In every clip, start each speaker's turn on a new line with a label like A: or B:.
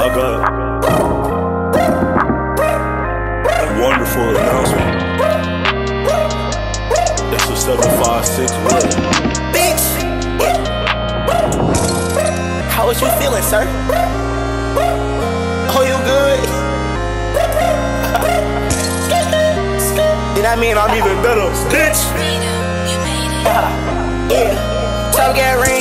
A: I got a wonderful announcement. It's a 756 Wood.
B: Bitch! How was you feeling, sir? Oh, you good? Did I mean I'm even better?
A: Bitch!
B: Yeah. Top gas range.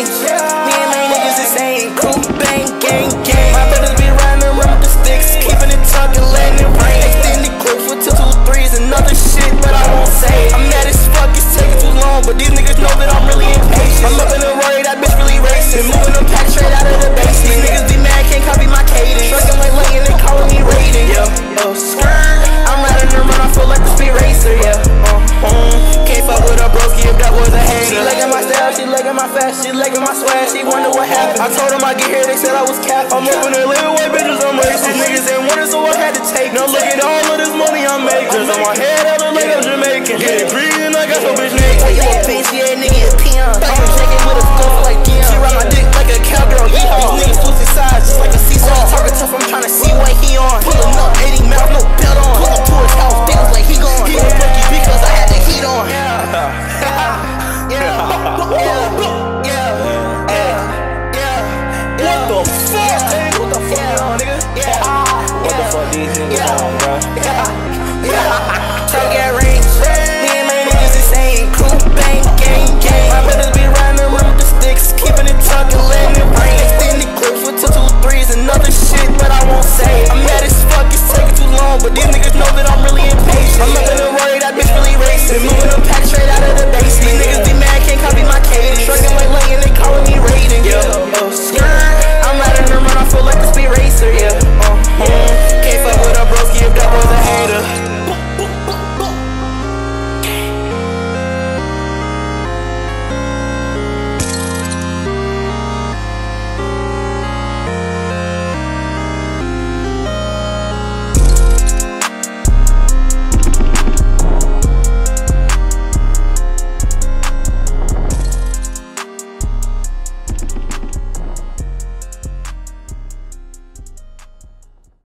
B: Fast, she liking my swag, she wonder what happened. I told them I get here, they said I was capping. I'm up in the little white bitches, I'm racing. Niggas ain't wanted, so I had to take. Now look at all of this money I'm making. Cause on my head, I look like I'm Jamaican. Get it breathing, I got some bitch naked.
C: You a bitch, yeah, nigga, a peon. I'm shaking with a skull like Dion. She ride my dick like a cowgirl, yeehaw. These niggas twisted sides just like a seesaw. Talking tough, I'm tryna see what he on. Pulling up, 80 mouth, no belt on. Pull up to his house, feels like he gone. He was lucky because I had the heat on. Yeah, yeah, yeah,
A: the fuck?